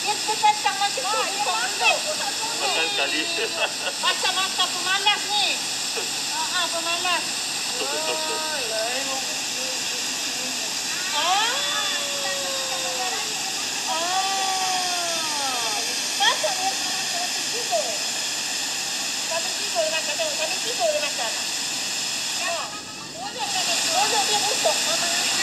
Yang tu macam tu. Ah, yang mana? Pasang kali. Pasang mata pemanas ni. Ah, ah pemanas. Ah, ah. Pasang ni. Kami tidur. Kami tidur nak kata. Kami tidur nak kata. Oh, bodoh dia busuk. Mama.